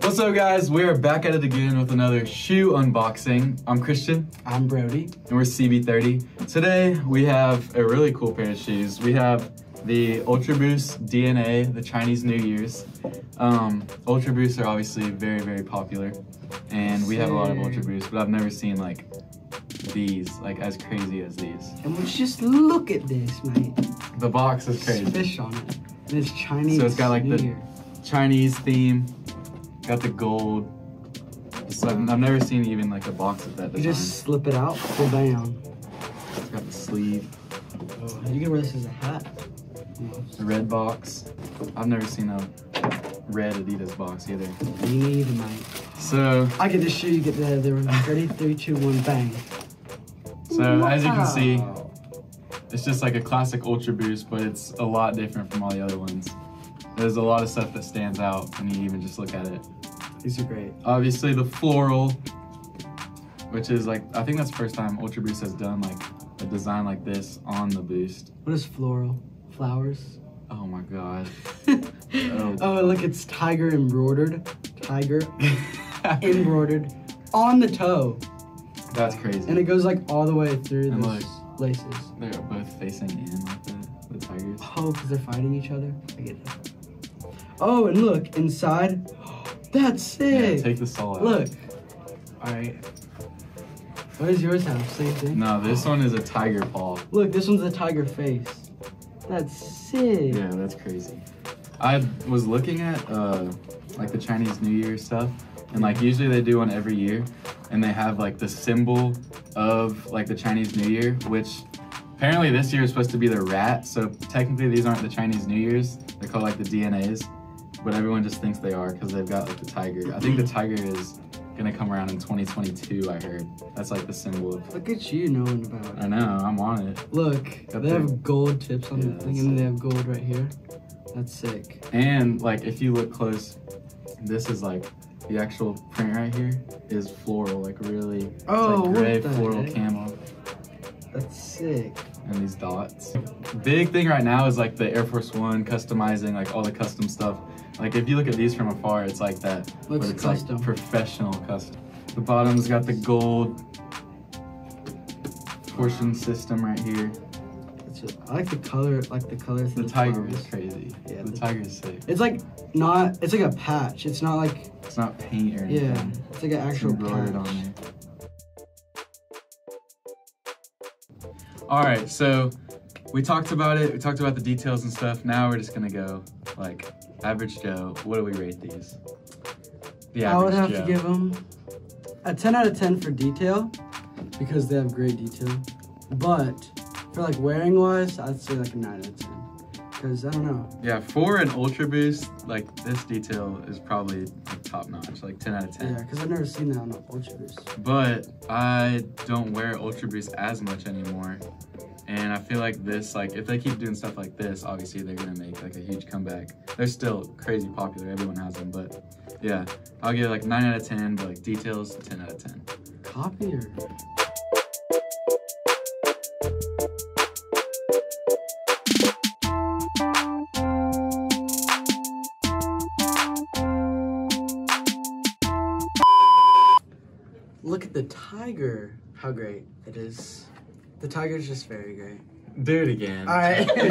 What's up guys? We are back at it again with another shoe unboxing. I'm Christian. I'm Brody. And we're CB30. Today we have a really cool pair of shoes. We have the Ultra Boost DNA, the Chinese New Year's. Um, Ultra Boosts are obviously very, very popular. And we have a lot of Ultra Boosts, but I've never seen like these, like as crazy as these. And let's just look at this, mate. The box is crazy. Fish on it. And it's Chinese. So it's got like the Chinese theme, got the gold. So I've, mm-hmm. I've never seen even like a box of that You design. just slip it out, pull down. It's got the sleeve, oh, You can wear this as a hat. the red box. I've never seen a red Adidas box either. Me neither, mate. So, I can just show you get the, the ready, three, two, one, bang. so as you can see, Wow. It's just like a classic Ultra Boost, but it's a lot different from all the other ones. There's a lot of stuff that stands out when you even just look at it. These are great. Obviously the floral, which is like, I think that's the first time Ultra Boost has done like a design like this on the Boost. What is floral? Flowers? Oh my god. oh, look, it's tiger embroidered. Tiger embroidered on the toe. That's crazy. And it goes like all the way through And the laces. They're both facing in like the, the tigers. Oh, because they're fighting each other? I get it. Oh, and look, inside. That's Yeah, sick. take the sole out. look. Alright. What does yours have? Same thing? No, this one is a tiger paw. Look, this one's a tiger face. That's sick. Yeah, that's crazy. I was looking at uh like the Chinese New Year stuff, and like usually they do one every year, and they have like the symbol of like the Chinese New Year, which apparently this year is supposed to be the rat. So technically these aren't the Chinese New Years. They're called like the DNAs, but everyone just thinks they are because they've got like the tiger. I think the tiger is gonna come around in 2022. I heard that's like the symbol of. Look at you knowing about I know, I'm on it. Look, Got they the- have gold tips on Yeah, the thing, and they have gold right here. That's sick. And like if you look close, this is like the actual print right here is floral, like really Oh, like gray floral heck? camo That's sick. and these dots. Big thing right now is like the Air Force One customizing like all the custom stuff. Like if you look at these from afar, it's like that, Looks but it's custom. like professional custom. The bottom's got the gold Torsion system right here. It's I like the color, like the color. The tiger is crazy. Yeah, the the- tiger is sick. It's like not. It's like a patch. It's not like It's not paint or anything. yeah. It's like an It's actual embroidered patch. on there. All right, so we talked about it. We talked about the details and stuff. Now we're just gonna go like average Joe. What do we rate these? The I would have Joe. to give them a 10 out of 10 for detail because they have great detail. But for like wearing wise, I'd say like a 9 out of 10. Because I don't know. Yeah, for an Ultra Boost, like this detail is probably like, top notch, like 10 out of 10. Yeah, because I've never seen that on an Ultra Boost. But I don't wear Ultra Boost as much anymore. And I feel like this, like, if they keep doing stuff like this, obviously they're gonna make like a huge comeback. They're still crazy popular, everyone has them, but yeah, I'll give it like 9 out of 10, but like details, 10 out of 10. Copy Look at the tiger. How great it is. The tiger's just very great. Do it again. All right.